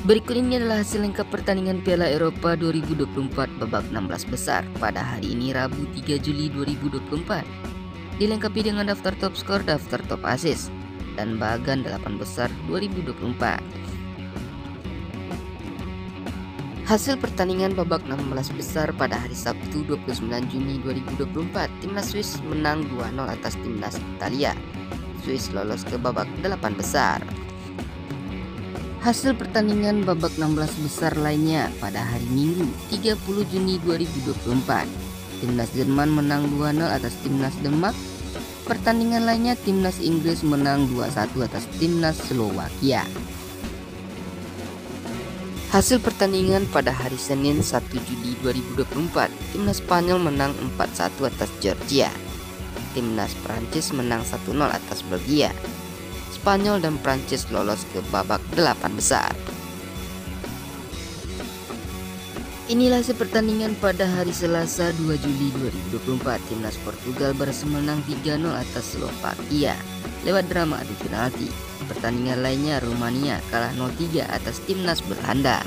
Berikut ini adalah hasil lengkap pertandingan Piala Eropa 2024 babak 16 besar pada hari ini Rabu 3 Juli 2024. Dilengkapi dengan daftar top skor, daftar top assist, dan bagan 8 besar 2024. Hasil pertandingan babak 16 besar pada hari Sabtu 29 Juni 2024, timnas Swiss menang 2-0 atas timnas Italia. Swiss lolos ke babak 8 besar. Hasil pertandingan babak 16 besar lainnya pada hari Minggu 30 Juni 2024. Timnas Jerman menang 2-0 atas timnas Denmark. Pertandingan lainnya timnas Inggris menang 2-1 atas timnas Slovakia. Hasil pertandingan pada hari Senin 1 Juli 2024, timnas Spanyol menang 4-1 atas Georgia. Timnas Prancis menang 1-0 atas Belgia. Spanyol dan Prancis lolos ke babak delapan besar. Inilah pertandingan pada hari Selasa 2 Juli 2024 Timnas Portugal berhasil menang 3-0 atas Slovakia lewat drama adu penalti. Pertandingan lainnya Rumania kalah 0-3 atas Timnas Belanda.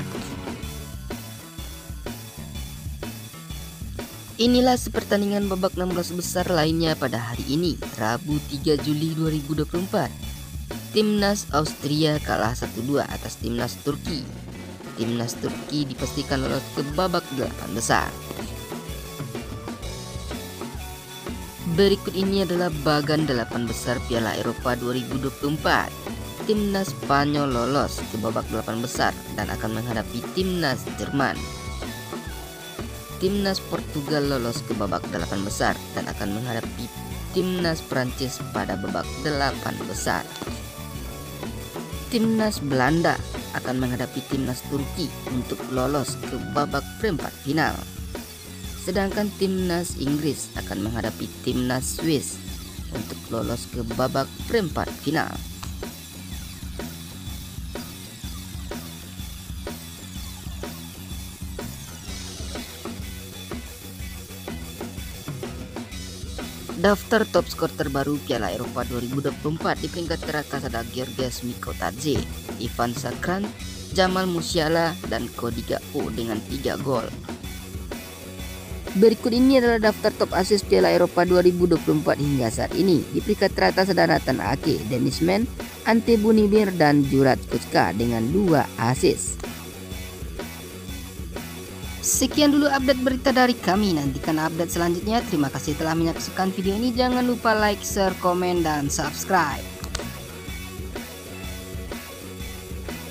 Inilah sepertandingan babak 16 besar lainnya pada hari ini, Rabu 3 Juli 2024. Timnas Austria kalah 1-2 atas timnas Turki. Timnas Turki dipastikan lolos ke babak delapan besar. Berikut ini adalah bagan delapan besar Piala Eropa 2024. Timnas Spanyol lolos ke babak delapan besar dan akan menghadapi timnas Jerman. Timnas Portugal lolos ke babak delapan besar dan akan menghadapi timnas Prancis pada babak delapan besar timnas Belanda akan menghadapi timnas Turki untuk lolos ke babak perempat final. Sedangkan timnas Inggris akan menghadapi timnas Swiss untuk lolos ke babak perempat final. Daftar top skor terbaru Piala Eropa 2024 di peringkat teratas ada Georges Mikotadze, Ivan Sakran, Jamal Musiala, dan Cody Gakpo dengan 3 gol. Berikut ini adalah daftar top assist Piala Eropa 2024 hingga saat ini. Di peringkat teratas ada Nathan Ake, Dennis Mann, Ante Bunibir, dan Jurat Kuska dengan 2 assist. Sekian dulu update berita dari kami. Nantikan update selanjutnya. Terima kasih telah menyaksikan video ini. Jangan lupa like, share, komen, dan subscribe.